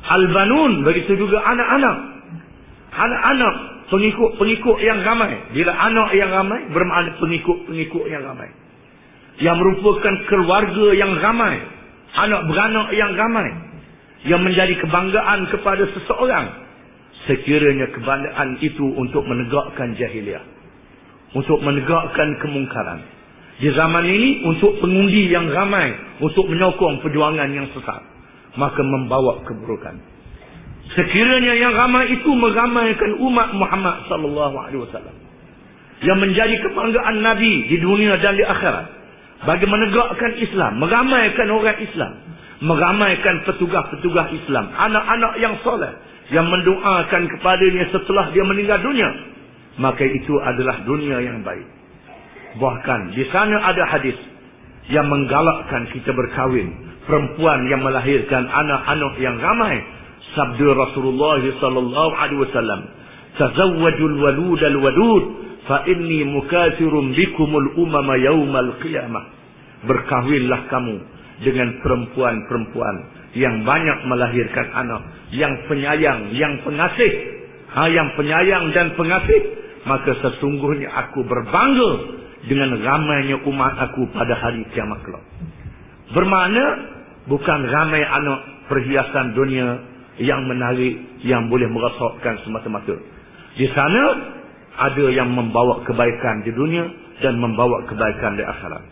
Al-banun begitu juga anak-anak. Anak-anak pengikut-pengikut yang ramai. Bila anak yang ramai bermakna pengikut-pengikut yang ramai. Yang merupakan keluarga yang ramai. Anak beranak yang ramai. Yang menjadi kebanggaan kepada seseorang. Sekiranya kebanggaan itu untuk menegakkan jahiliah. Untuk menegakkan kemungkaran. Di zaman ini untuk pengundi yang ramai. Untuk menyokong perjuangan yang sesat. Maka membawa keburukan. Sekiranya yang ramai itu meramaikan umat Muhammad sallallahu alaihi wasallam. Yang menjadi kebanggaan Nabi di dunia dan di akhirat bagi menegakkan Islam, meramaikan orang Islam, meramaikan petugas-petugas Islam, anak-anak yang soleh yang mendoakan kepadanya setelah dia meninggal dunia, maka itu adalah dunia yang baik. Bahkan di sana ada hadis yang menggalakkan kita berkahwin, perempuan yang melahirkan anak-anak yang ramai. Sabda Rasulullah sallallahu alaihi wasallam, "Tazawwajul walud al-wadud fa inni mukathirun bikumul umama yaumal qiyamah. Berkahwinlah kamu dengan perempuan-perempuan yang banyak melahirkan anak yang penyayang yang pengasih. Ha yang penyayang dan pengasih. Maka sesungguhnya aku berbangga dengan ramainya umat aku pada hari kiamat kelak. Bermakna bukan ramai anak perhiasan dunia yang menarik yang boleh merosakkan semata-mata di sana ada yang membawa kebaikan di dunia dan membawa kebaikan di akhirat.